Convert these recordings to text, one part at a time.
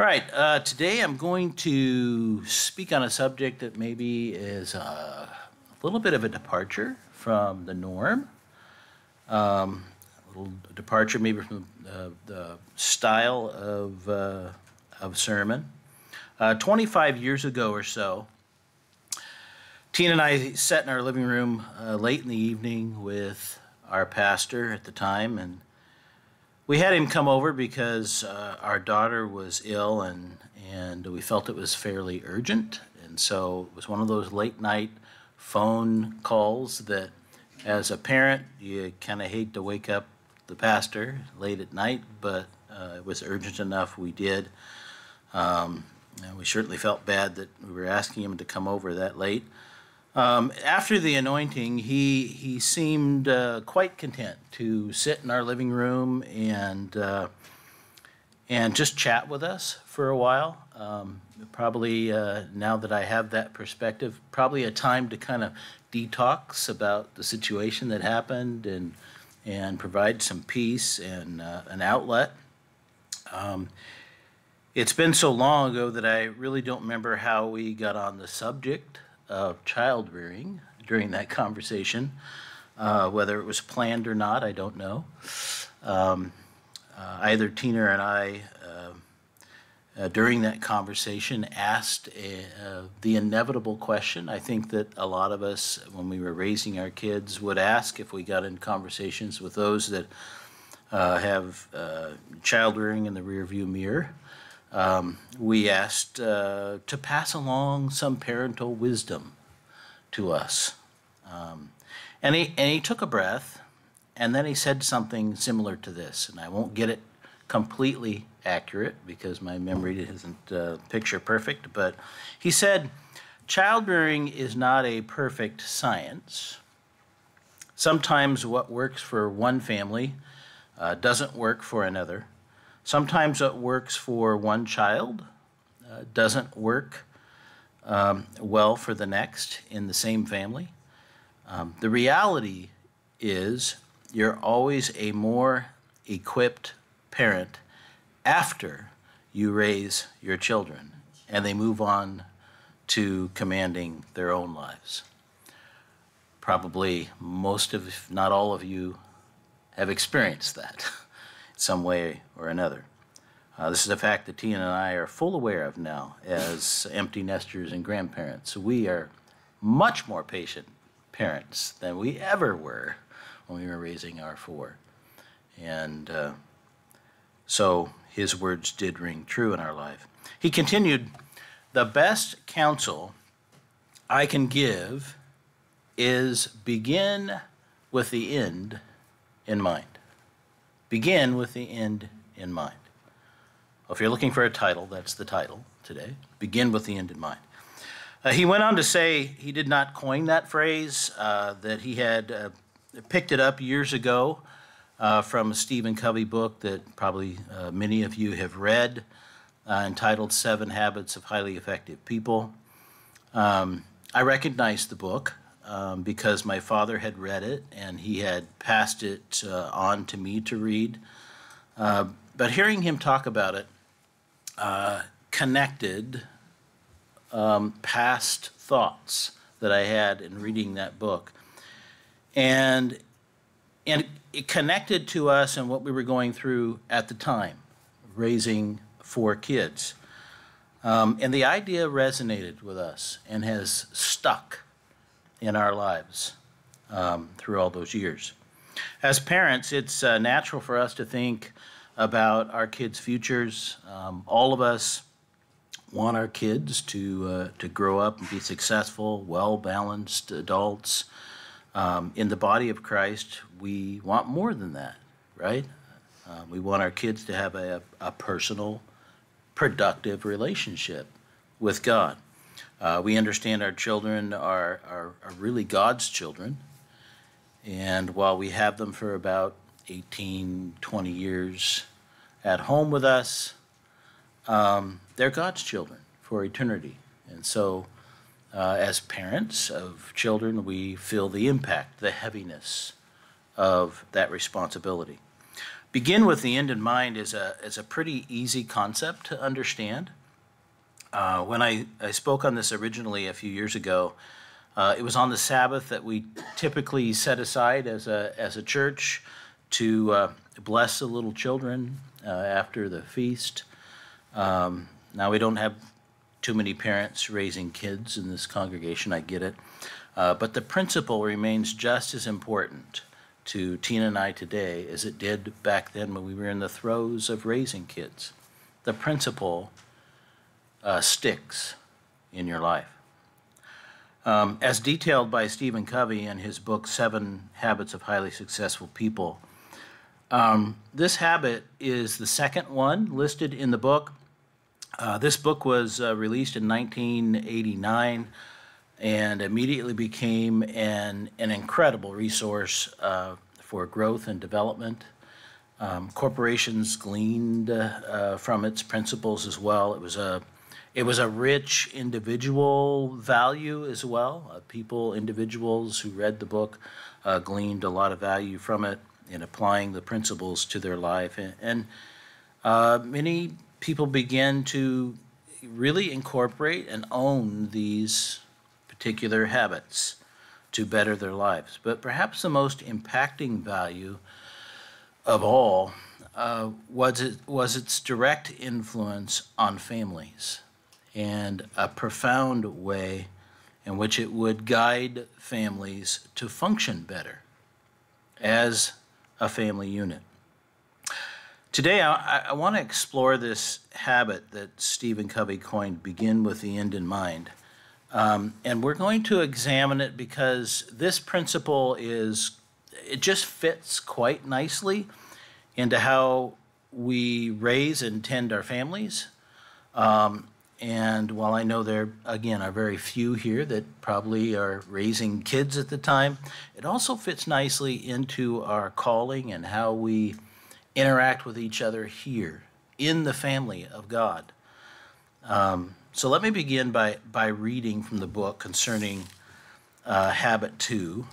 All right, uh, today I'm going to speak on a subject that maybe is uh, a little bit of a departure from the norm, um, a little departure maybe from the, the style of, uh, of sermon. Uh, 25 years ago or so, Tina and I sat in our living room uh, late in the evening with our pastor at the time, and we had him come over because uh, our daughter was ill and, and we felt it was fairly urgent. And so it was one of those late night phone calls that, as a parent, you kind of hate to wake up the pastor late at night, but uh, it was urgent enough we did. Um, and we certainly felt bad that we were asking him to come over that late. Um, after the anointing, he he seemed uh, quite content to sit in our living room and uh, and just chat with us for a while. Um, probably uh, now that I have that perspective, probably a time to kind of detox about the situation that happened and and provide some peace and uh, an outlet. Um, it's been so long ago that I really don't remember how we got on the subject of child rearing during that conversation. Uh, whether it was planned or not, I don't know. Um, uh, either Tina and I, uh, uh during that conversation, asked a, uh, the inevitable question. I think that a lot of us, when we were raising our kids, would ask if we got in conversations with those that uh, have child rearing in the rearview mirror um, we asked uh, to pass along some parental wisdom to us. Um, and, he, and he took a breath, and then he said something similar to this. And I won't get it completely accurate because my memory isn't uh, picture perfect, but he said, Childbearing is not a perfect science. Sometimes what works for one family uh, doesn't work for another. Sometimes it works for one child, uh, doesn't work um, well for the next in the same family. Um, the reality is you're always a more equipped parent after you raise your children and they move on to commanding their own lives. Probably most of, if not all of you, have experienced that. some way or another. Uh, this is a fact that Tina and I are full aware of now as empty nesters and grandparents. We are much more patient parents than we ever were when we were raising our four. And uh, so his words did ring true in our life. He continued, The best counsel I can give is begin with the end in mind. Begin with the end in mind. Well, if you're looking for a title, that's the title today. Begin with the end in mind. Uh, he went on to say he did not coin that phrase, uh, that he had uh, picked it up years ago uh, from a Stephen Covey book that probably uh, many of you have read, uh, entitled Seven Habits of Highly Effective People. Um, I recognized the book um, because my father had read it and he had passed it uh, on to me to read. Uh, but hearing him talk about it uh, connected um, past thoughts that I had in reading that book. And, and it connected to us and what we were going through at the time, raising four kids. Um, and the idea resonated with us and has stuck in our lives um, through all those years. As parents, it's uh, natural for us to think about our kids' futures. Um, all of us want our kids to uh, to grow up and be successful, well balanced adults. Um, in the body of Christ, we want more than that, right? Uh, we want our kids to have a, a personal, productive relationship with God. Uh, we understand our children are, are, are, really God's children. And while we have them for about 18, 20 years at home with us, um, they're God's children for eternity. And so, uh, as parents of children, we feel the impact, the heaviness of that responsibility. begin with the end in mind is a, is a pretty easy concept to understand. Uh, when I, I spoke on this originally a few years ago, uh, it was on the Sabbath that we typically set aside as a, as a church to uh, bless the little children uh, after the feast. Um, now, we don't have too many parents raising kids in this congregation, I get it. Uh, but the principle remains just as important to Tina and I today as it did back then when we were in the throes of raising kids. The principle uh, sticks in your life. Um, as detailed by Stephen Covey in his book, Seven Habits of Highly Successful People, um, this habit is the second one listed in the book. Uh, this book was uh, released in 1989 and immediately became an, an incredible resource uh, for growth and development. Um, corporations gleaned uh, from its principles as well. It was a it was a rich individual value as well. Uh, people, individuals who read the book, uh, gleaned a lot of value from it in applying the principles to their life. And, and uh, many people began to really incorporate and own these particular habits to better their lives. But perhaps the most impacting value of all uh, was, it, was its direct influence on families and a profound way in which it would guide families to function better as a family unit. Today, I, I want to explore this habit that Stephen Covey coined begin with the end in mind. Um, and we're going to examine it because this principle is, it just fits quite nicely into how we raise and tend our families. Um, and while I know there, again, are very few here that probably are raising kids at the time, it also fits nicely into our calling and how we interact with each other here in the family of God. Um, so let me begin by, by reading from the book concerning uh, habit two.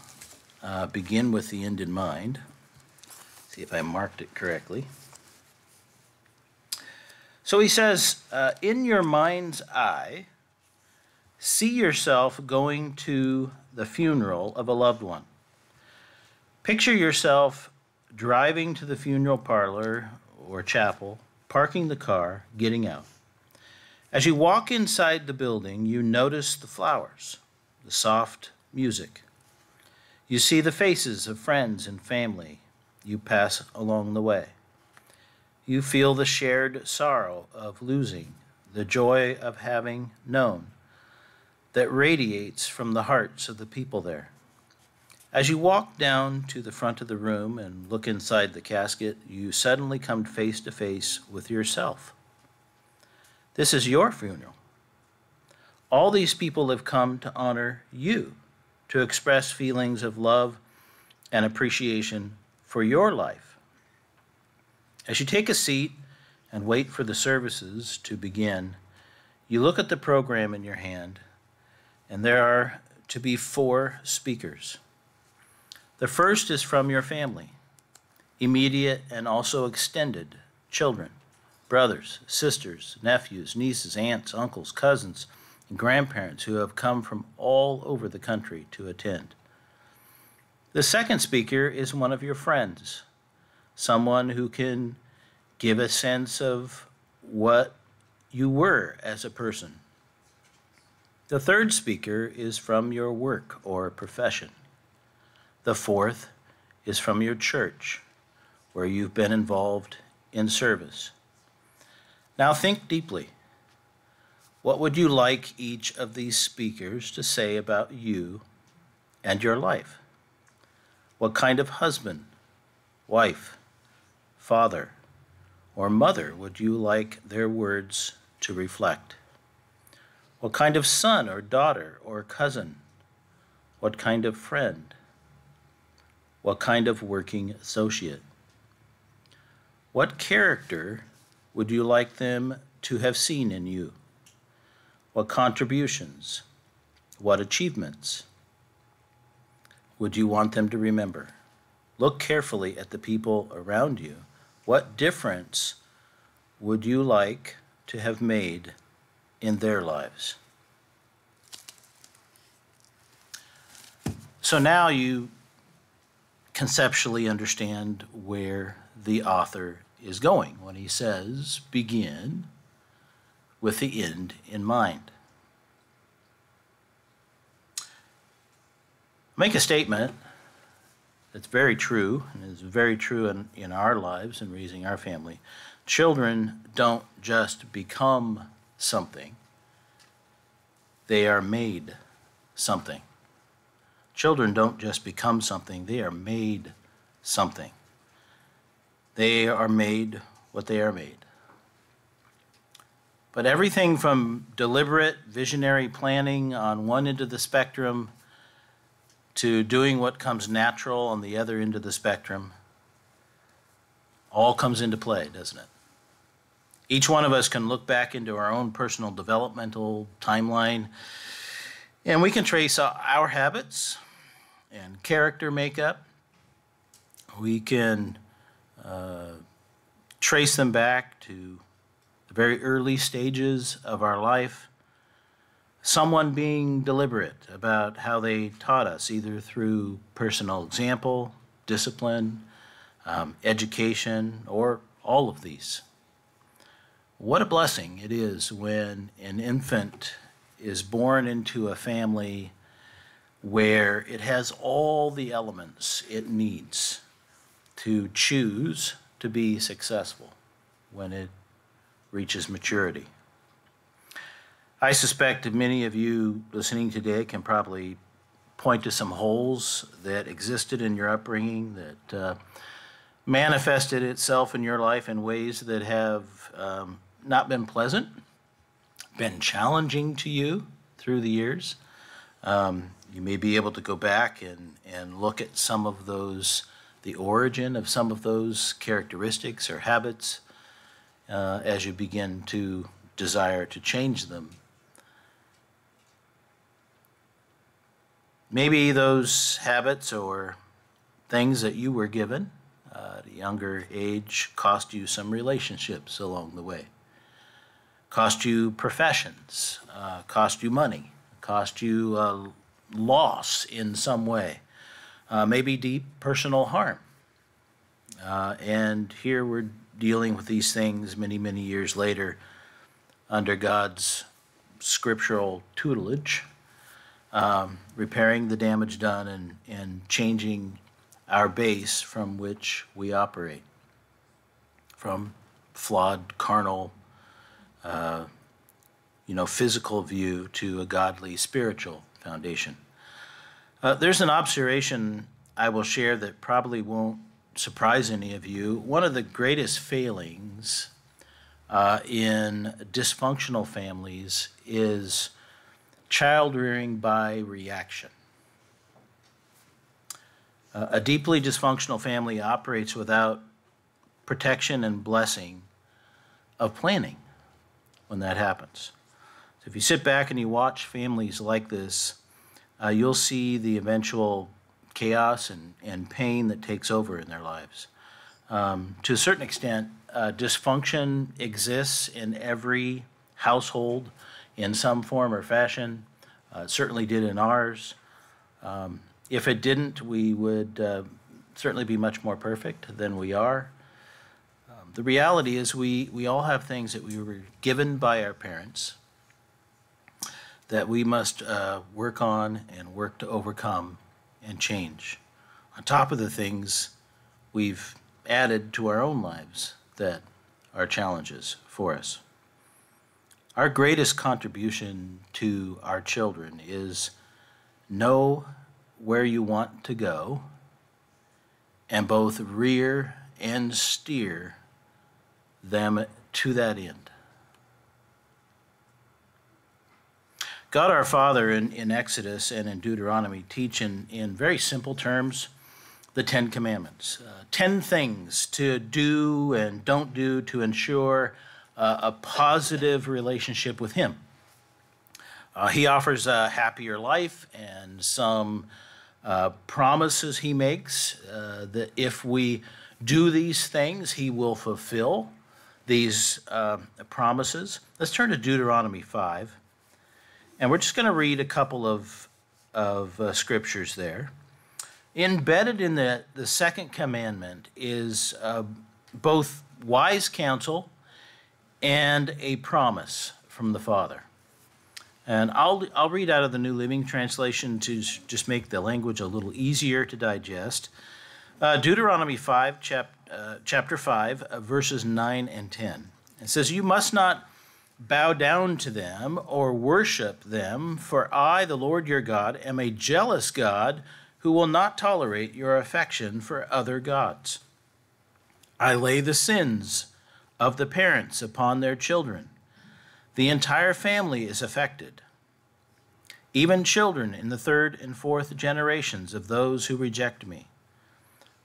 Uh, begin with the end in mind. See if I marked it correctly. So he says, uh, in your mind's eye, see yourself going to the funeral of a loved one. Picture yourself driving to the funeral parlor or chapel, parking the car, getting out. As you walk inside the building, you notice the flowers, the soft music. You see the faces of friends and family you pass along the way. You feel the shared sorrow of losing, the joy of having known, that radiates from the hearts of the people there. As you walk down to the front of the room and look inside the casket, you suddenly come face to face with yourself. This is your funeral. All these people have come to honor you, to express feelings of love and appreciation for your life. As you take a seat and wait for the services to begin, you look at the program in your hand, and there are to be four speakers. The first is from your family, immediate and also extended children, brothers, sisters, nephews, nieces, aunts, uncles, cousins, and grandparents who have come from all over the country to attend. The second speaker is one of your friends, someone who can give a sense of what you were as a person. The third speaker is from your work or profession. The fourth is from your church, where you've been involved in service. Now think deeply. What would you like each of these speakers to say about you and your life? What kind of husband, wife, father, or mother would you like their words to reflect? What kind of son or daughter or cousin? What kind of friend? What kind of working associate? What character would you like them to have seen in you? What contributions? What achievements? Would you want them to remember? Look carefully at the people around you What difference would you like to have made in their lives? So now you conceptually understand where the author is going when he says, begin with the end in mind. Make a statement that's very true and is very true in, in our lives and raising our family. Children don't just become something, they are made something. Children don't just become something, they are made something. They are made what they are made. But everything from deliberate visionary planning on one end of the spectrum to doing what comes natural on the other end of the spectrum all comes into play, doesn't it? Each one of us can look back into our own personal developmental timeline and we can trace our habits and character makeup. We can uh, trace them back to the very early stages of our life. Someone being deliberate about how they taught us, either through personal example, discipline, um, education, or all of these. What a blessing it is when an infant is born into a family where it has all the elements it needs to choose to be successful when it reaches maturity. I suspect that many of you listening today can probably point to some holes that existed in your upbringing that uh, manifested itself in your life in ways that have um, not been pleasant, been challenging to you through the years. Um, you may be able to go back and, and look at some of those, the origin of some of those characteristics or habits uh, as you begin to desire to change them. Maybe those habits or things that you were given uh, at a younger age cost you some relationships along the way, cost you professions, uh, cost you money, cost you uh, loss in some way, uh, maybe deep personal harm. Uh, and here we're dealing with these things many, many years later under God's scriptural tutelage, um, repairing the damage done and, and changing our base from which we operate, from flawed, carnal, uh, you know, physical view to a godly, spiritual foundation. Uh, there's an observation I will share that probably won't surprise any of you. One of the greatest failings uh, in dysfunctional families is child rearing by reaction. Uh, a deeply dysfunctional family operates without protection and blessing of planning when that happens. So if you sit back and you watch families like this, uh, you'll see the eventual chaos and, and pain that takes over in their lives. Um, to a certain extent, uh, dysfunction exists in every household in some form or fashion. Uh, it certainly did in ours. Um, if it didn't, we would uh, certainly be much more perfect than we are. Um, the reality is, we, we all have things that we were given by our parents that we must uh, work on and work to overcome and change. On top of the things we've added to our own lives that are challenges for us. Our greatest contribution to our children is know where you want to go and both rear and steer them to that end. God our Father in, in Exodus and in Deuteronomy teach in, in very simple terms the Ten Commandments. Uh, ten things to do and don't do to ensure uh, a positive relationship with Him. Uh, he offers a happier life and some uh, promises He makes uh, that if we do these things, he will fulfill these uh, promises. Let's turn to Deuteronomy 5. And we're just going to read a couple of, of uh, scriptures there. Embedded in the, the second commandment is uh, both wise counsel and a promise from the Father. And I'll, I'll read out of the New Living Translation to just make the language a little easier to digest. Uh, Deuteronomy 5, chap, uh, chapter 5, uh, verses 9 and 10. It says, You must not bow down to them or worship them, for I, the Lord your God, am a jealous God who will not tolerate your affection for other gods. I lay the sins of the parents upon their children. The entire family is affected. Even children in the third and fourth generations of those who reject me.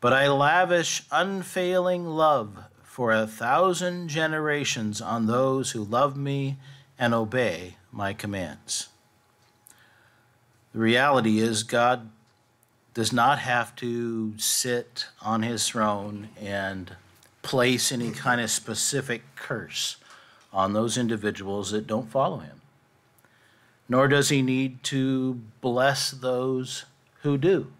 But I lavish unfailing love for a thousand generations on those who love me and obey my commands. The reality is, God does not have to sit on his throne and place any kind of specific curse on those individuals that don't follow him. Nor does he need to bless those who do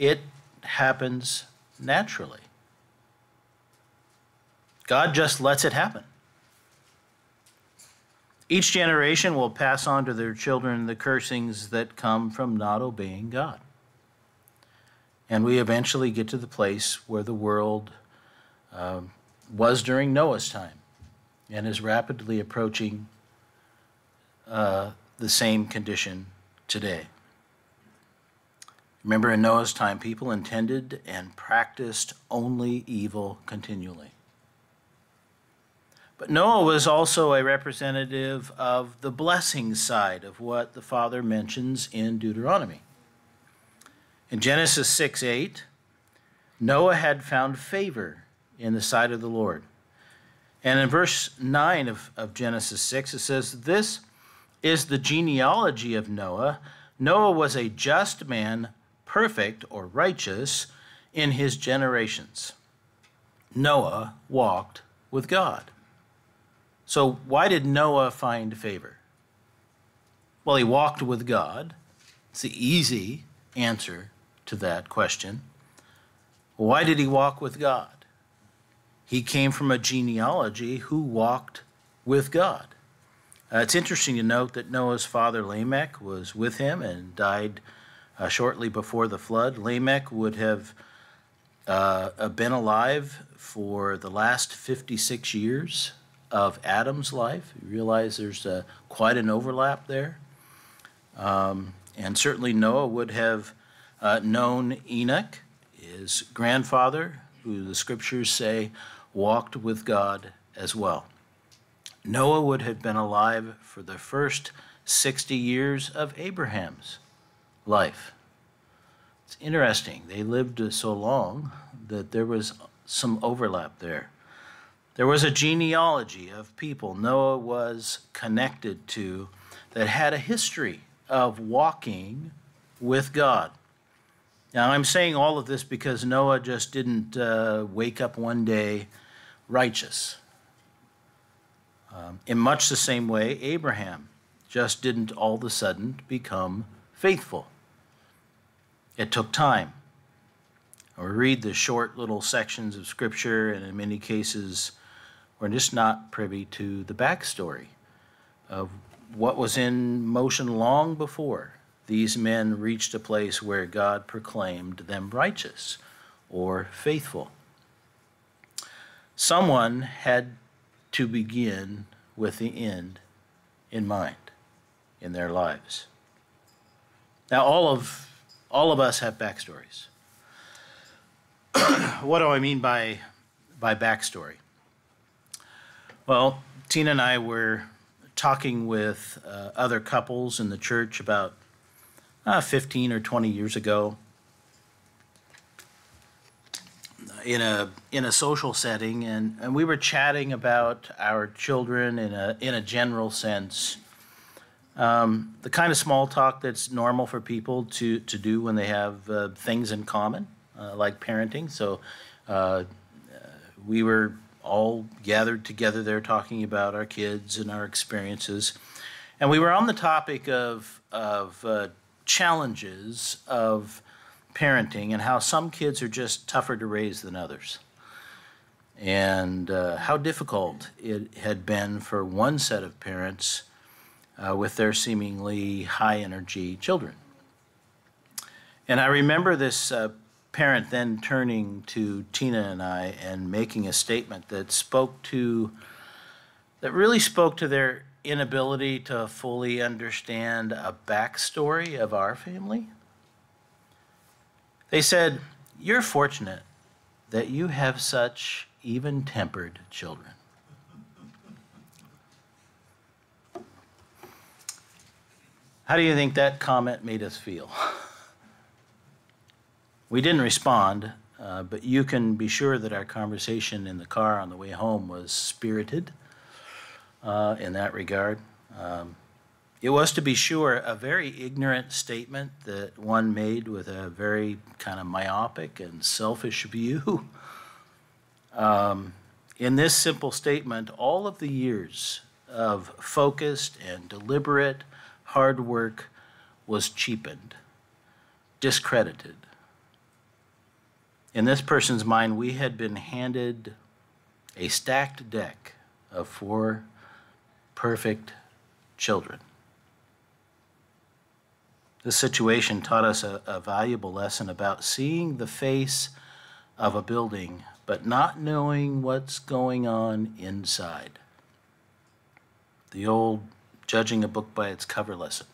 it happens naturally. God just lets it happen. Each generation will pass on to their children the cursings that come from not obeying God. And we eventually get to the place where the world um, was during Noah's time and is rapidly approaching uh, the same condition today. Remember, in Noah's time, people intended and practiced only evil continually. But Noah was also a representative of the blessing side of what the Father mentions in Deuteronomy. In Genesis 6 8, Noah had found favor in the sight of the Lord. And in verse 9 of, of Genesis 6, it says, This is the genealogy of Noah. Noah was a just man perfect or righteous in his generations. Noah walked with God. So, why did Noah find favor? Well, he walked with God. It's the easy answer to that question. Why did he walk with God? He came from a genealogy who walked with God. Uh, it's interesting to note that Noah's father Lamech was with him and died uh, shortly before the flood. Lamech would have uh, been alive for the last 56 years of Adam's life. You realize there's uh, quite an overlap there. Um, and certainly Noah would have uh, known Enoch, his grandfather, who the scriptures say walked with God as well. Noah would have been alive for the first 60 years of Abraham's life. It's interesting. They lived so long that there was some overlap there. There was a genealogy of people Noah was connected to that had a history of walking with God. Now, I'm saying all of this because Noah just didn't uh, wake up one day righteous. Um, in much the same way, Abraham just didn't all of a sudden become faithful. It took time. We read the short little sections of Scripture, and in many cases, we're just not privy to the backstory of what was in motion long before these men reached a place where God proclaimed them righteous or faithful. Someone had to begin with the end in mind in their lives. Now, all of all of us have backstories. what do I mean by by backstory? Well, Tina and I were talking with uh, other couples in the church about uh, 15 or 20 years ago in a in a social setting and, and we were chatting about our children in a in a general sense um, the kind of small talk that's normal for people to, to do when they have uh, things in common. uh, like parenting. So uh, we were all gathered together there talking about our kids and our experiences. And we were on the topic of, of uh, challenges of parenting and how some kids are just tougher to raise than others. And uh, how difficult it had been for one set of parents uh, with their seemingly high energy children. And I remember this uh, parent then turning to Tina and I and making a statement that spoke to, that really spoke to their inability to fully understand a backstory of our family. They said, You're fortunate that you have such even tempered children. How do you think that comment made us feel? We didn't respond, uh, but you can be sure that our conversation in the car on the way home was spirited uh, in that regard. Um, it was, to be sure, a very ignorant statement that one made with a very kind of myopic and selfish view. Um, in this simple statement, all of the years of focused and deliberate hard work was cheapened, discredited. In this person's mind, we had been handed a stacked deck of four perfect children. This situation taught us a, a, valuable lesson about seeing the face of a building, but not knowing what's going on inside. The old judging a book by its cover lesson.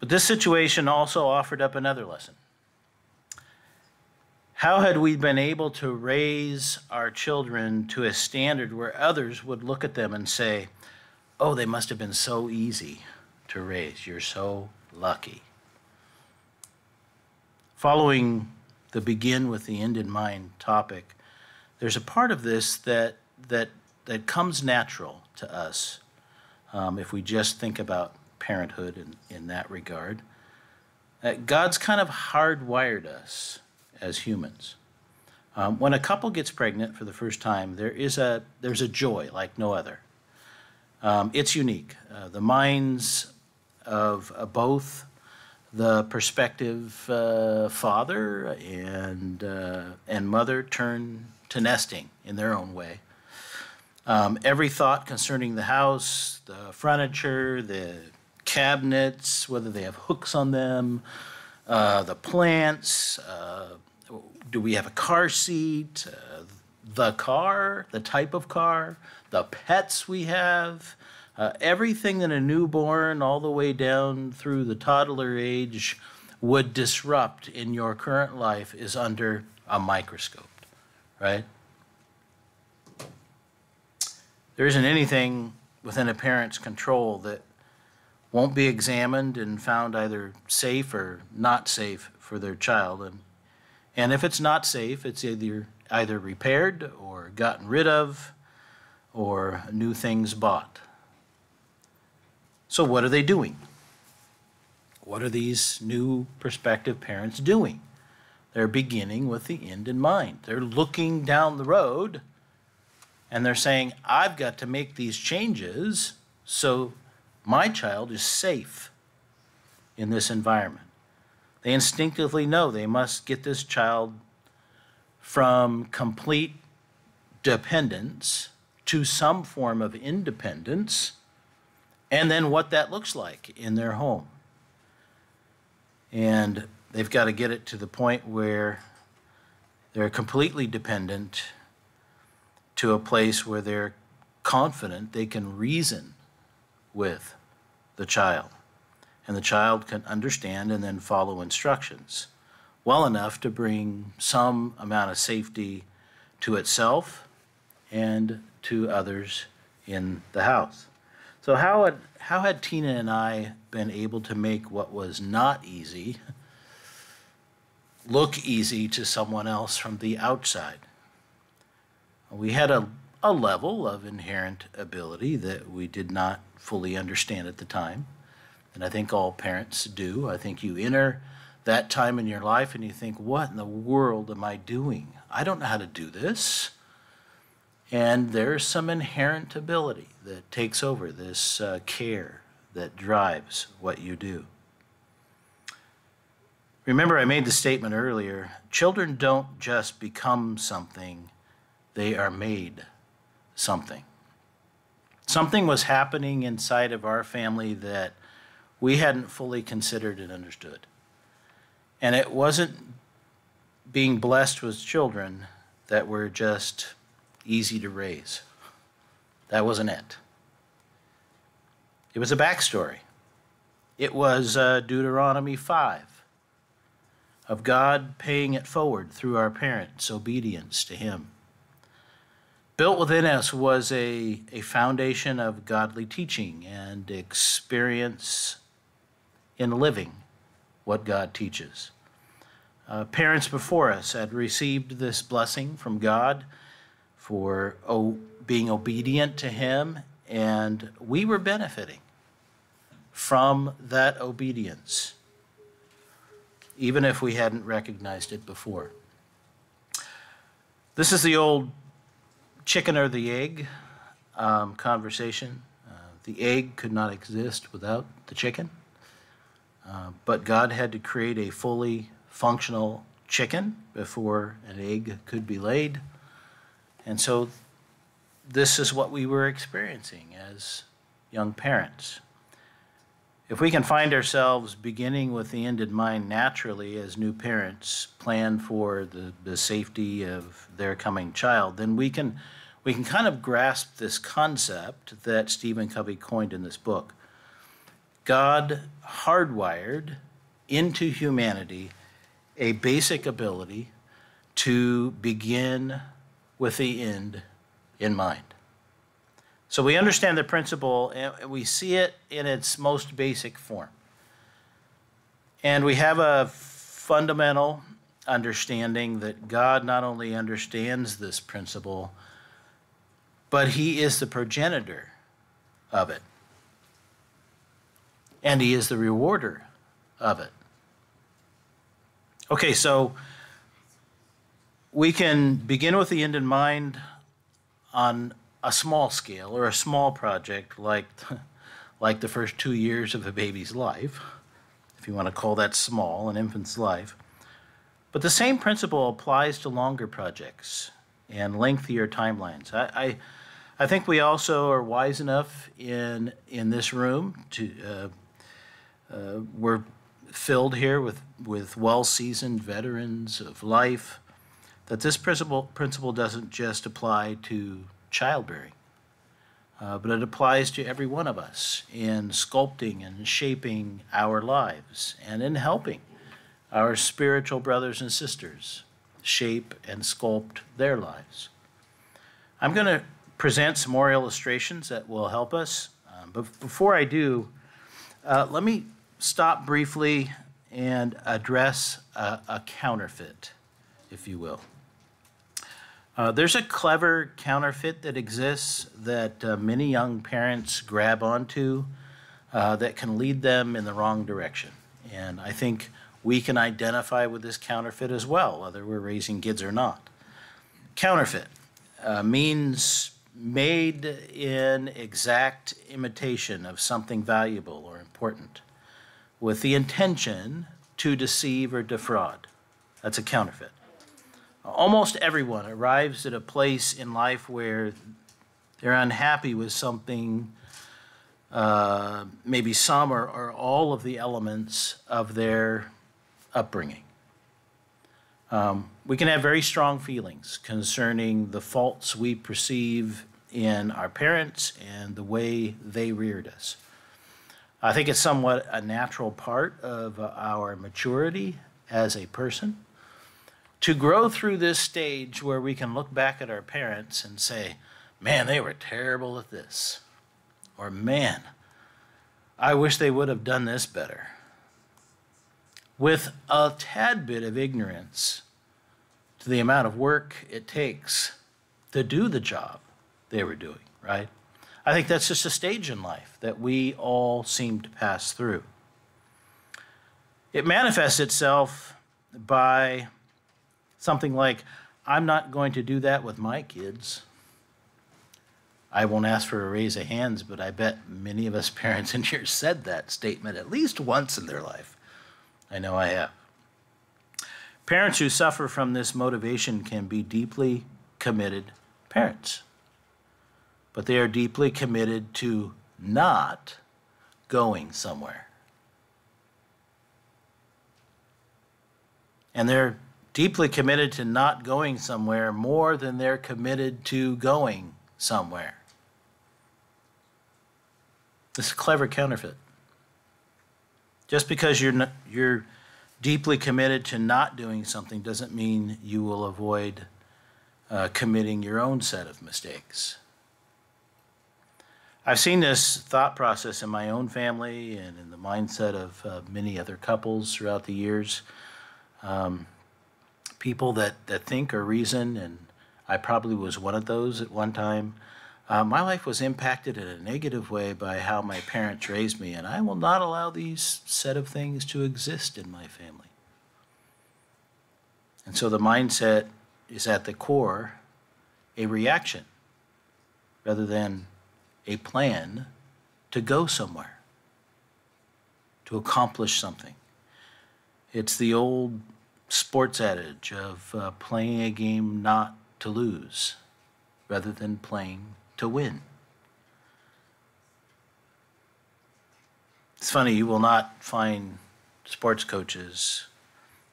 But this situation also offered up another lesson. How had we been able to raise our children to a standard where others would look at them and say, Oh, they must have been so easy to raise. You're so lucky. Following the begin with the end in mind topic, there's a part of this that, that, that comes natural to us um, if we just think about parenthood in, in that regard. Uh, God's kind of hardwired us as humans. Um, when a couple gets pregnant for the first time, there is a there's a joy like no other. Um, it's unique. Uh, the minds of uh, both the prospective uh, father and uh, and mother turn to nesting in their own way. Um, every thought concerning the house, the furniture, the cabinets, whether they have hooks on them, uh, the plants, uh, do we have a car seat, uh, the car, the type of car, the pets we have, uh, everything that a newborn all the way down through the toddler age would disrupt in your current life is under a microscope, right? There isn't anything within a parent's control that won't be examined and found either safe or not safe for their child. And and if it's not safe, it's either either repaired or gotten rid of or new things bought. So what are they doing? What are these new prospective parents doing? They're beginning with the end in mind. They're looking down the road and they're saying, I've got to make these changes so my child is safe in this environment. They instinctively know they must get this child from complete dependence to some form of independence, and then what that looks like in their home. And they've got to get it to the point where they're completely dependent to a place where they're confident they can reason with the child and the child can understand and then follow instructions well enough to bring some amount of safety to itself and to others in the house. So how had how had Tina and I been able to make what was not easy look easy to someone else from the outside? We had a, a level of inherent ability that we did not fully understand at the time and I think all parents do. I think you enter that time in your life and you think, what in the world am I doing? I don't know how to do this. And there's some inherent ability that takes over this uh, care that drives what you do. Remember, I made the statement earlier children don't just become something, they are made something. Something was happening inside of our family that we hadn't fully considered and understood. And it wasn't being blessed with children that were just easy to raise. That wasn't it. It was a backstory. It was uh, Deuteronomy 5 of God paying it forward through our parents' obedience to Him. Built within us was a, a foundation of godly teaching and experience in living what God teaches. Uh, parents before us had received this blessing from God for being obedient to Him, and we were benefiting from that obedience even if we hadn't recognized it before. This is the old chicken or the egg um, conversation. Uh, the egg could not exist without the chicken, uh, but God had to create a fully functional chicken before an egg could be laid. And so this is what we were experiencing as young parents. If we can find ourselves beginning with the end in mind naturally as new parents plan for the, the safety of their coming child, then we can, we can kind of grasp this concept that Stephen Covey coined in this book. God hardwired into humanity a basic ability to begin with the end in mind. So we understand the principle and we see it in its most basic form. And we have a fundamental understanding that God not only understands this principle, but He is the progenitor of it. And He is the rewarder of it. Okay, so we can begin with the end in mind on a small scale or a small project like, like the first two years of a baby's life, if you want to call that small, an infant's life. But the same principle applies to longer projects and lengthier timelines. I, I, I think we also are wise enough in, in this room to, uh, uh, we're filled here with, with well seasoned veterans of life, that this principle, principle doesn't just apply to childbearing. Uh, but it applies to every one of us in sculpting and shaping our lives and in helping our spiritual brothers and sisters shape and sculpt their lives. I'm going to present some more illustrations that will help us. Um, but before I do, uh, let me stop briefly and address a, a counterfeit, if you will. Uh, there's a clever counterfeit that exists that uh, many young parents grab onto uh, that can lead them in the wrong direction. And I think we can identify with this counterfeit as well, whether we're raising kids or not. Counterfeit uh, means made in exact imitation of something valuable or important with the intention to deceive or defraud. That's a counterfeit almost everyone arrives at a place in life where they're unhappy with something, uh, maybe some or, or all of the elements of their upbringing. Um, we can have very strong feelings concerning the faults we perceive in our parents and the way they reared us. I think it's somewhat a natural part of uh, our maturity as a person to grow through this stage where we can look back at our parents and say, man, they were terrible at this. Or, man, I wish they would have done this better. With a tad bit of ignorance to the amount of work it takes to do the job they were doing, right? I think that's just a stage in life that we all seem to pass through. It manifests itself by something like, I'm not going to do that with my kids. I won't ask for a raise of hands, but I bet many of us parents in here said that statement at least once in their life. I know I have. Parents who suffer from this motivation can be deeply committed parents, but they are deeply committed to not going somewhere. And they're deeply committed to not going somewhere more than they're committed to going somewhere. This is clever counterfeit. Just because you're, not, you're deeply committed to not doing something doesn't mean you will avoid uh, committing your own set of mistakes. I've seen this thought process in my own family and in the mindset of uh, many other couples throughout the years. Um, people that, that think or reason, and I probably was one of those at one time, uh, my life was impacted in a negative way by how my parents raised me, and I will not allow these set of things to exist in my family. And so the mindset is at the core a reaction rather than a plan to go somewhere, to accomplish something. It's the old sports adage of uh, playing a game not to lose rather than playing to win. It's funny, you will not find sports coaches,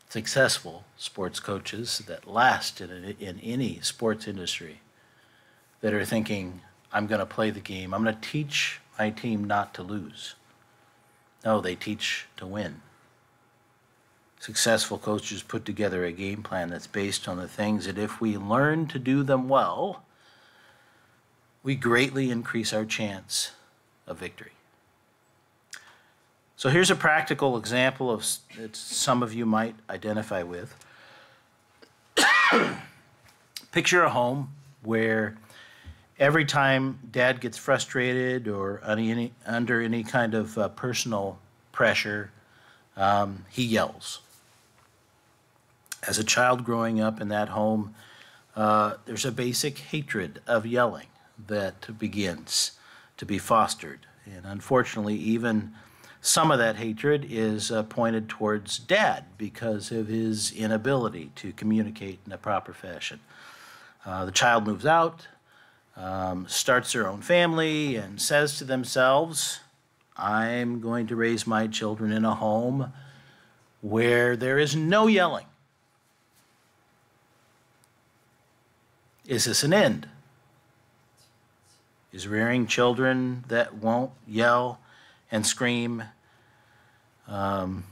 successful sports coaches that last in, in any sports industry that are thinking, I'm going to play the game, I'm going to teach my team not to lose. No, they teach to win. Successful coaches put together a game plan that's based on the things that if we learn to do them well, we greatly increase our chance of victory. So here's a practical example of that some of you might identify with. Picture a home where every time dad gets frustrated or any, under any kind of uh, personal pressure, um, he yells. As a child growing up in that home, uh, there's a basic hatred of yelling that begins to be fostered. And unfortunately, even some of that hatred is uh, pointed towards dad because of his inability to communicate in a proper fashion. Uh, the child moves out, um, starts their own family, and says to themselves, I'm going to raise my children in a home where there is no yelling. Is this an end? is rearing children that won't yell and scream um,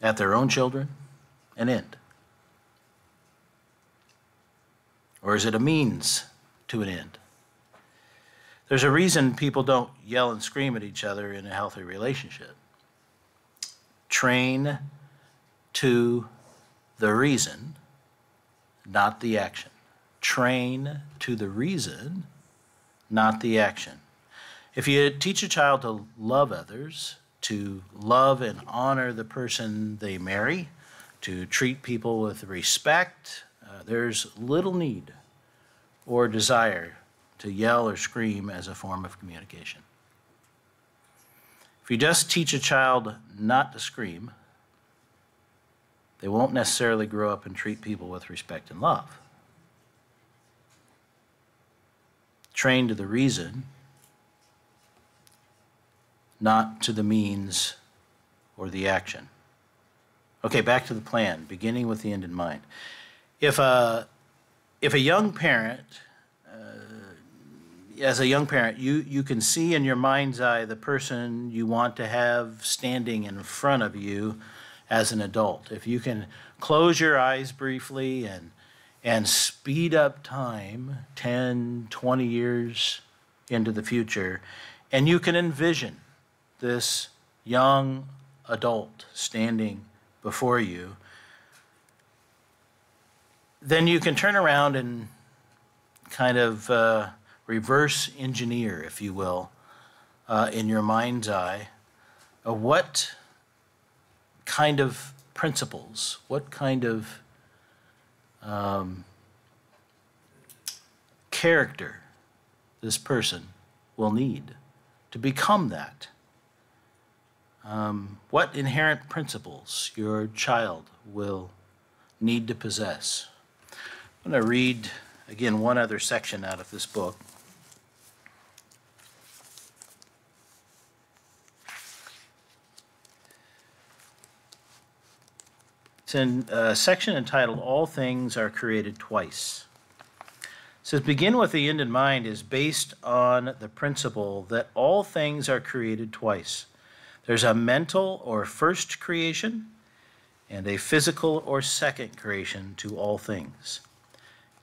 at their own children an end? Or is it a means to an end? There's a reason people don't yell and scream at each other in a healthy relationship. Train to the reason, not the action. Train to the reason, not the action. If you teach a child to love others, to love and honor the person they marry, to treat people with respect, uh, there's little need or desire to yell or scream as a form of communication. If you just teach a child not to scream, they won't necessarily grow up and treat people with respect and love. trained to the reason, not to the means or the action. Okay, back to the plan, beginning with the end in mind. If a, if a young parent, uh, as a young parent, you, you can see in your mind's eye the person you want to have standing in front of you as an adult. If you can close your eyes briefly and and speed up time 10, 20 years into the future, and you can envision this young adult standing before you, then you can turn around and kind of uh, reverse engineer, if you will, uh, in your mind's eye, uh, what kind of principles, what kind of um, character this person will need to become that. Um, what inherent principles your child will need to possess. I'm going to read again one other section out of this book. It's in a section entitled All Things Are Created Twice. It says, Begin with the end in mind is based on the principle that all things are created twice. There's a mental or first creation and a physical or second creation to all things.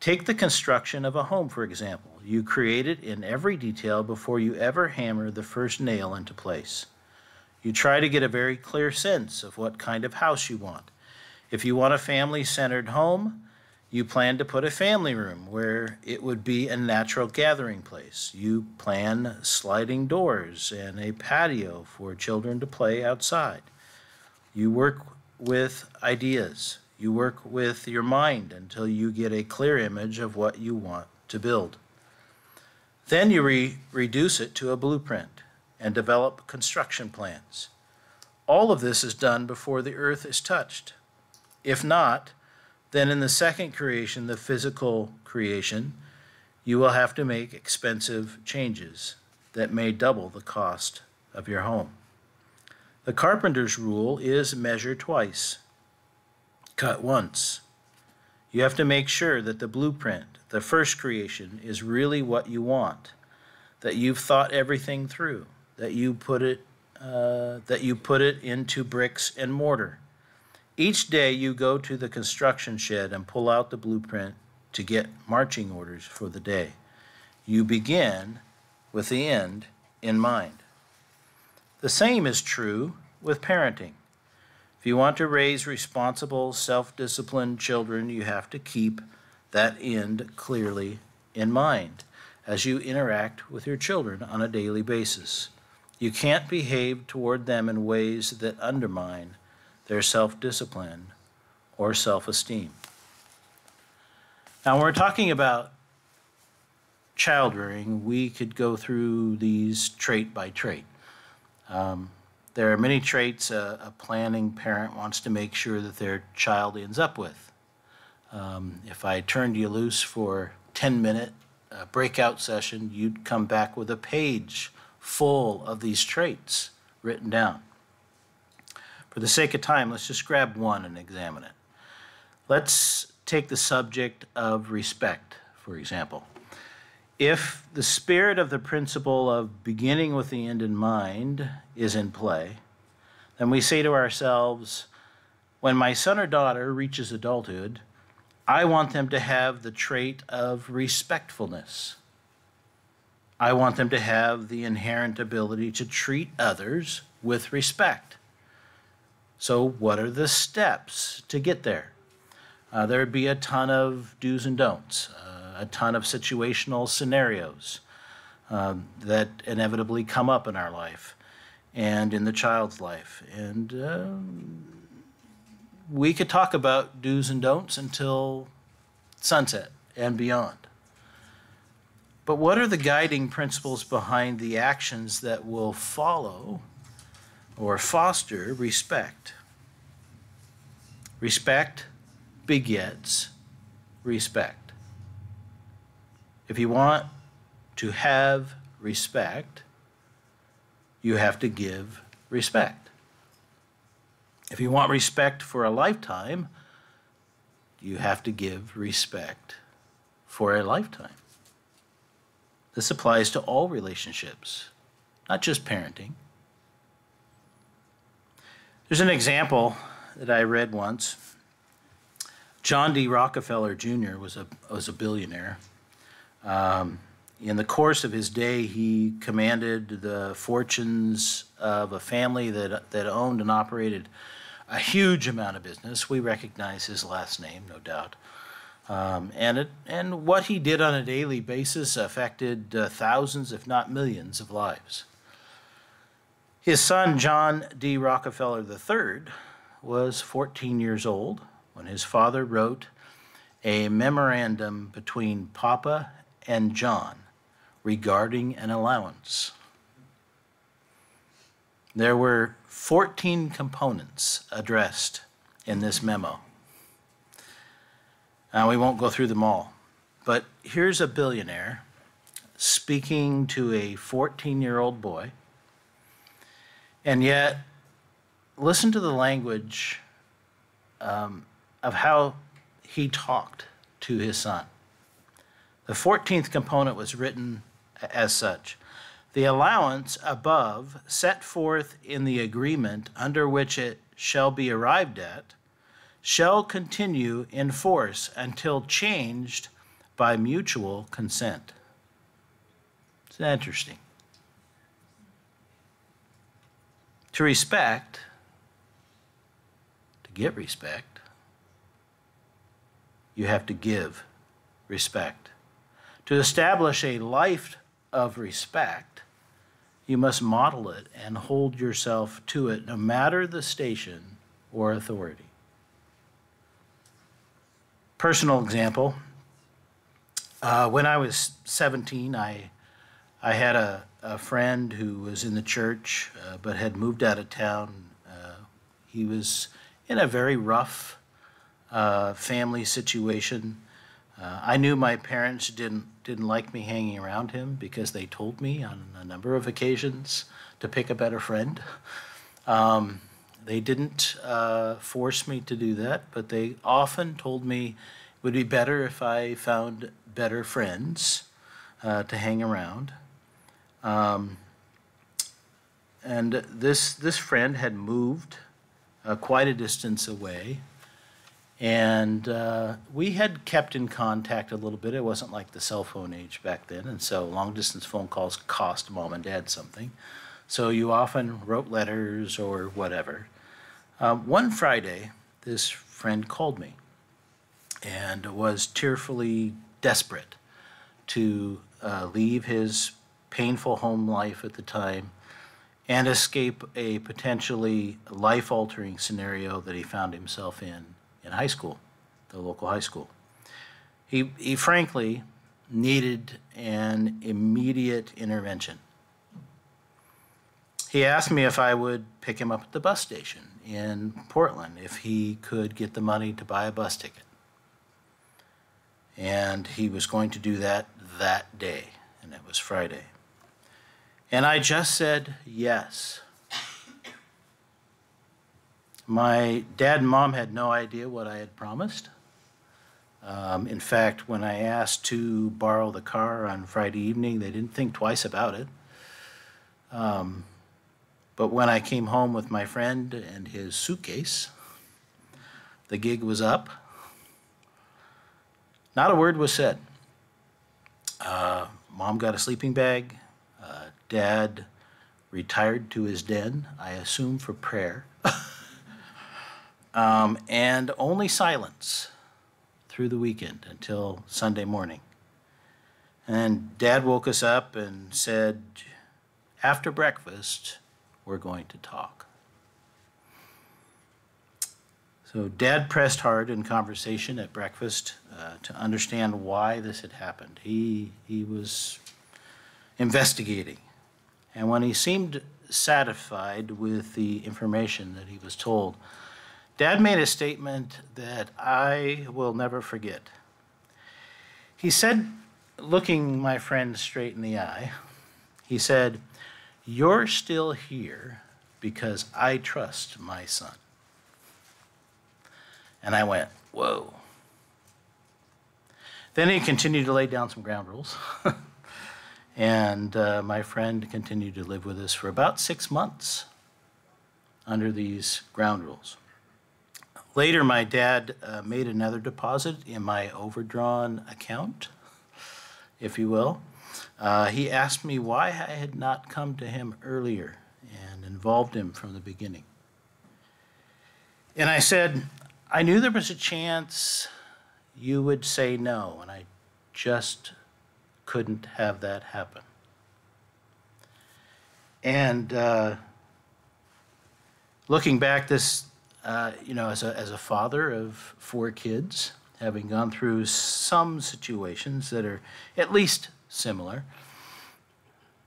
Take the construction of a home, for example. You create it in every detail before you ever hammer the first nail into place. You try to get a very clear sense of what kind of house you want. If you want a family centered home, you plan to put a family room where it would be a natural gathering place. You plan sliding doors and a patio for children to play outside. You work with ideas. You work with your mind until you get a clear image of what you want to build. Then you re reduce it to a blueprint and develop construction plans. All of this is done before the earth is touched. If not, then in the second creation, the physical creation, you will have to make expensive changes that may double the cost of your home. The carpenter's rule is measure twice, cut once. You have to make sure that the blueprint, the first creation, is really what you want, that you've thought everything through, that you put it, uh, that you put it into bricks and mortar each day you go to the construction shed and pull out the blueprint to get marching orders for the day. You begin with the end in mind. The same is true with parenting. If you want to raise responsible, self disciplined children, you have to keep that end clearly in mind as you interact with your children on a daily basis. You can't behave toward them in ways that undermine their self discipline or self esteem. Now, when we're talking about child rearing, we could go through these trait by trait. Um, there are many traits a, a, planning parent wants to make sure that their child ends up with. Um, if I turned you loose for 10 minute uh, breakout session, you'd come back with a page full of these traits written down. For the sake of time, let's just grab one and examine it. Let's take the subject of respect, for example. If the spirit of the principle of beginning with the end in mind is in play, then we say to ourselves, when my son or daughter reaches adulthood, I want them to have the trait of respectfulness. I want them to have the inherent ability to treat others with respect. So, what are the steps to get there? Uh, there'd be a ton of do's and don'ts, uh, a ton of situational scenarios um, that inevitably come up in our life and in the child's life. And um, we could talk about do's and don'ts until sunset and beyond. But what are the guiding principles behind the actions that will follow? or foster respect. Respect begets respect. If you want to have respect, you have to give respect. If you want respect for a lifetime, you have to give respect for a lifetime. This applies to all relationships, not just parenting. There's an example that I read once. John D. Rockefeller Jr. was a, was a billionaire. Um, in the course of his day, he commanded the fortunes of a family that, that owned and operated a huge amount of business. We recognize his last name, no doubt. Um, and, it, and what he did on a daily basis affected uh, thousands, if not millions, of lives. His son, John D. Rockefeller III, was 14 years old when his father wrote a memorandum between Papa and John regarding an allowance. There were 14 components addressed in this memo. Now, we won't go through them all, but here's a billionaire speaking to a 14 year old boy, and yet, listen to the language um, of how he talked to his son. The 14th component was written as such The allowance above set forth in the agreement under which it shall be arrived at shall continue in force until changed by mutual consent. It's interesting. To respect, to get respect, you have to give respect. To establish a life of respect, you must model it and hold yourself to it no matter the station or authority. Personal example uh, when I was 17, I, I had a, a friend who was in the church uh, but had moved out of town. Uh, he was in a very rough uh, family situation. Uh, I knew my parents didn't didn't like me hanging around him because they told me on a number of occasions to pick a better friend. Um, they didn't uh, force me to do that, but they often told me it would be better if I found better friends uh, to hang around. Um, and this this friend had moved uh, quite a distance away and uh, we had kept in contact a little bit. It wasn't like the cell phone age back then, and so long distance phone calls cost mom and dad something. So you often wrote letters or whatever. Um, one Friday, this friend called me and was tearfully desperate to uh, leave his painful home life at the time and escape a potentially life altering scenario that he found himself in in high school, the local high school. He, he frankly needed an immediate intervention. He asked me if I would pick him up at the bus station in Portland, if he could get the money to buy a bus ticket. And he was going to do that that day, and it was Friday. And I just said yes. My dad and mom had no idea what I had promised. Um, in fact, when I asked to borrow the car on Friday evening, they didn't think twice about it. Um, but when I came home with my friend and his suitcase, the gig was up. Not a word was said. Uh, mom got a sleeping bag. Uh, dad retired to his den, I assume for prayer. um, and only silence through the weekend until Sunday morning. And Dad woke us up and said, After breakfast, we're going to talk. So, Dad pressed hard in conversation at breakfast uh, to understand why this had happened. He, he was investigating. And when he seemed satisfied with the information that he was told, Dad made a statement that I will never forget. He said, looking my friend straight in the eye, he said, You're still here because I trust my son. And I went, Whoa. Then he continued to lay down some ground rules. and uh, my friend continued to live with us for about six months under these ground rules. Later, my dad uh, made another deposit in my overdrawn account, if you will. Uh, he asked me why I had not come to him earlier and involved him from the beginning. And I said, I knew there was a chance you would say no, and I just couldn't have that happen. And uh, looking back, this uh, you know, as a, as a father of four kids, having gone through some situations that are at least similar,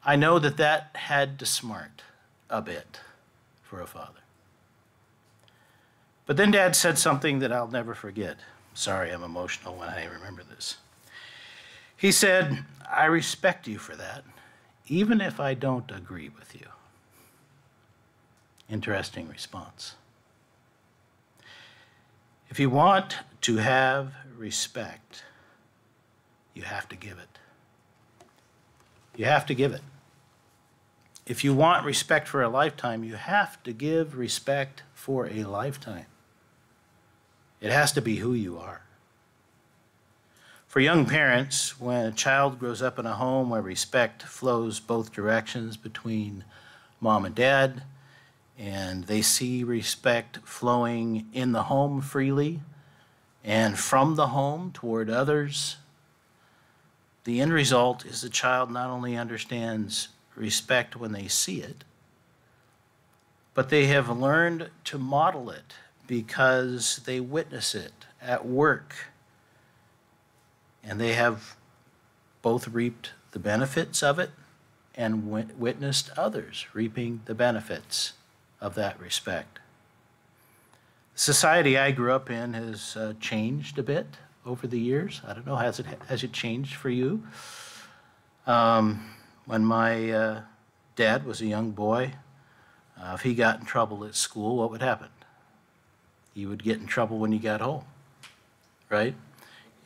I know that that had to smart a bit for a father. But then dad said something that I'll never forget. Sorry, I'm emotional when I remember this. He said, I respect you for that, even if I don't agree with you. Interesting response. If you want to have respect, you have to give it. You have to give it. If you want respect for a lifetime, you have to give respect for a lifetime. It has to be who you are. For young parents, when a child grows up in a home where respect flows both directions between mom and dad, and they see respect flowing in the home freely and from the home toward others, the end result is the child not only understands respect when they see it, but they have learned to model it because they witness it at work. And they have both reaped the benefits of it and witnessed others reaping the benefits of that respect. The society I grew up in has uh, changed a bit over the years. I don't know, has it, has it changed for you? Um, when my uh, dad was a young boy, uh, if he got in trouble at school, what would happen? He would get in trouble when he got home, right?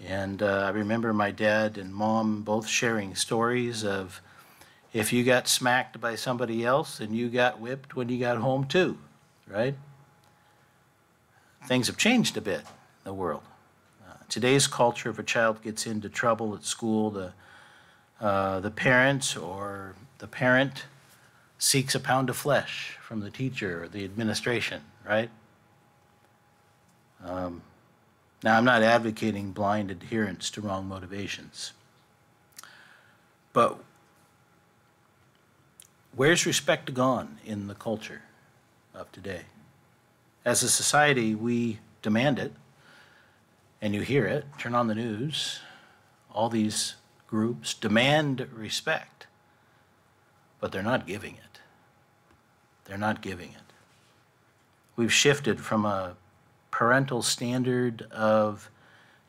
And uh, I remember my dad and mom both sharing stories of if you got smacked by somebody else and you got whipped when you got home too, right? Things have changed a bit in the world. Uh, today's culture, if a child gets into trouble at school, the, uh, the parents or the parent seeks a pound of flesh from the teacher or the administration, right? Um, now, I'm not advocating blind adherence to wrong motivations. But Where's respect gone in the culture of today? As a society, we demand it, and you hear it. Turn on the news. All these groups demand respect, but they're not giving it. They're not giving it. We've shifted from a parental standard of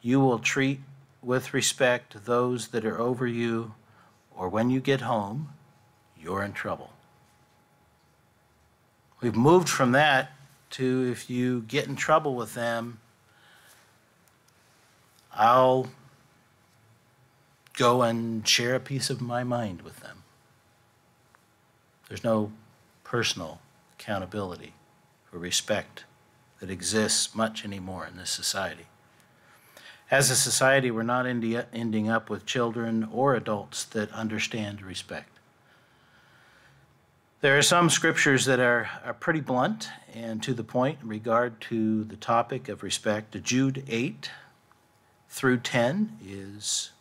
you will treat with respect those that are over you, or when you get home, you're in trouble. We've moved from that to if you get in trouble with them, I'll go and share a piece of my mind with them. There's no personal accountability or respect that exists much anymore in this society. As a society, we're not ending up with children or adults that understand respect. There are some scriptures that are, are pretty blunt and to the point in regard to the topic of respect. Jude 8 through 10 is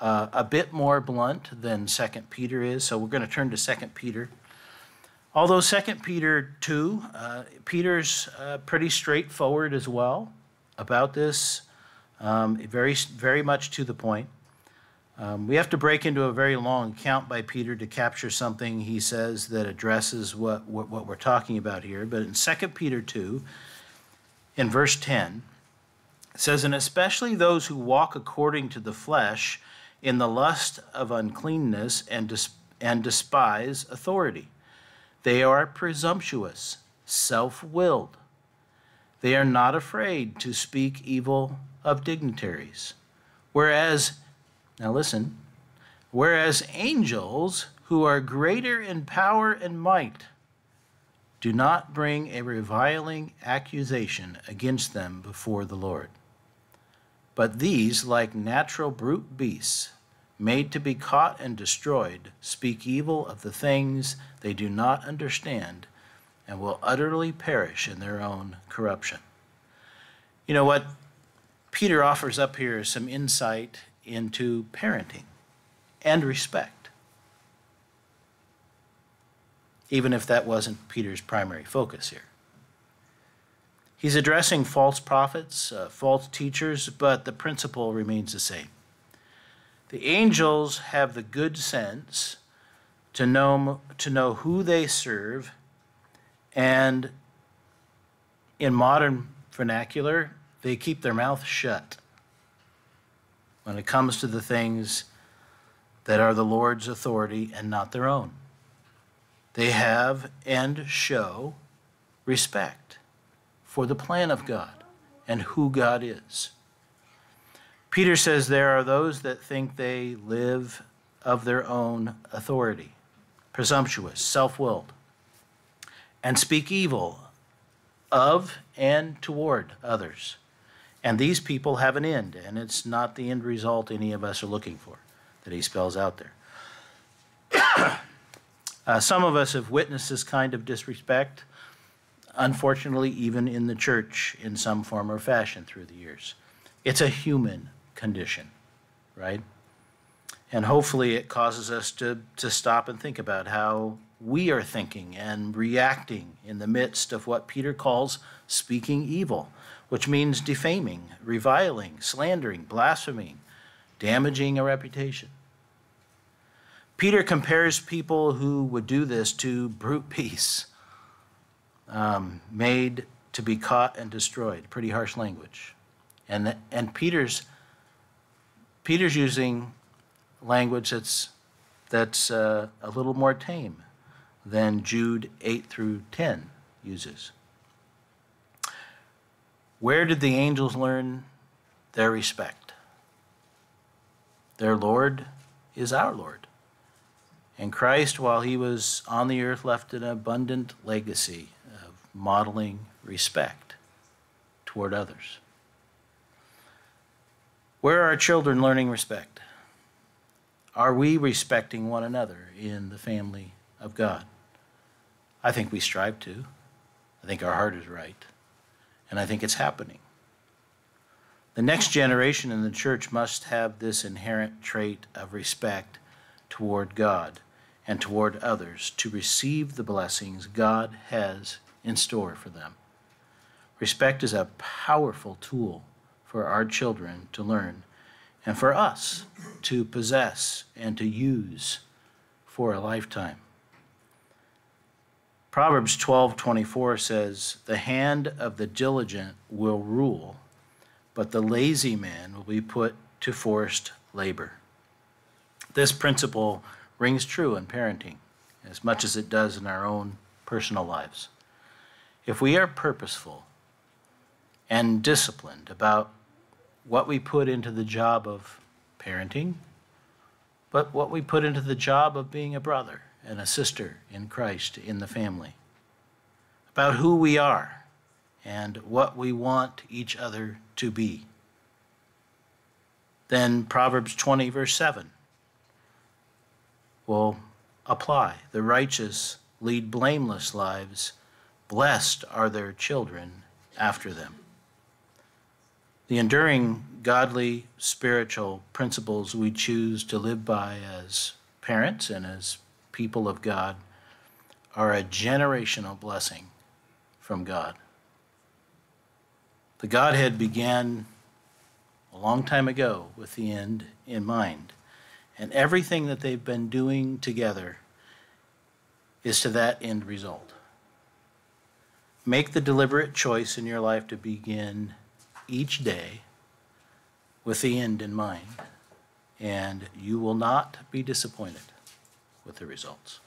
uh, a bit more blunt than 2 Peter is, so we're going to turn to 2 Peter. Although 2 Peter 2, uh, Peter's uh, pretty straightforward as well about this, um, very, very much to the point. Um, we have to break into a very long account by Peter to capture something he says that addresses what, what, what we're talking about here. But in 2 Peter 2, in verse 10, it says, And especially those who walk according to the flesh in the lust of uncleanness and, dis- and despise authority. They are presumptuous, self willed. They are not afraid to speak evil of dignitaries. Whereas now listen. Whereas angels, who are greater in power and might, do not bring a reviling accusation against them before the Lord. But these, like natural brute beasts, made to be caught and destroyed, speak evil of the things they do not understand and will utterly perish in their own corruption. You know what Peter offers up here some insight into parenting and respect, even if that wasn't Peter's primary focus here. He's addressing false prophets, uh, false teachers, but the principle remains the same. The angels have the good sense to know, to know who they serve, and in modern vernacular, they keep their mouth shut when it comes to the things that are the Lord's authority and not their own. They have and show respect for the plan of God and who God is. Peter says there are those that think they live of their own authority, presumptuous, self willed, and speak evil of and toward others. And these people have an end, and it's not the end result any of us are looking for that he spells out there. uh, some of us have witnessed this kind of disrespect unfortunately, even in the church in some form or fashion through the years. It's a human condition, right? And hopefully it causes us to, to stop and think about how we are thinking and reacting in the midst of what Peter calls speaking evil, which means defaming, reviling, slandering, blaspheming, damaging a reputation. Peter compares people who would do this to brute beasts um, made to be caught and destroyed. Pretty harsh language. And, and Peter's, Peter's using language that's, that's uh, a little more tame than Jude 8 through 10 uses. Where did the angels learn their respect? Their Lord is our Lord. And Christ, while he was on the earth, left an abundant legacy of modeling respect toward others. Where are our children learning respect? Are we respecting one another in the family of God? I think we strive to. I think our heart is right. And I think it's happening. The next generation in the church must have this inherent trait of respect toward God and toward others to receive the blessings God has in store for them. Respect is a powerful tool for our children to learn and for us to possess and to use for a lifetime. Proverbs 12:24 says, "The hand of the diligent will rule, but the lazy man will be put to forced labor." This principle rings true in parenting as much as it does in our own personal lives. If we are purposeful and disciplined about what we put into the job of parenting, but what we put into the job of being a brother and a sister in Christ in the family, about who we are and what we want each other to be. Then Proverbs 20, verse 7 will apply. The righteous lead blameless lives Blessed are their children after them. The enduring godly spiritual principles we choose to live by as parents and as people of God are a generational blessing from God. The Godhead began a long time ago with the end in mind. And everything that they've been doing together is to that end result. Make the deliberate choice in your life to begin each day with the end in mind, and you will not be disappointed with the results.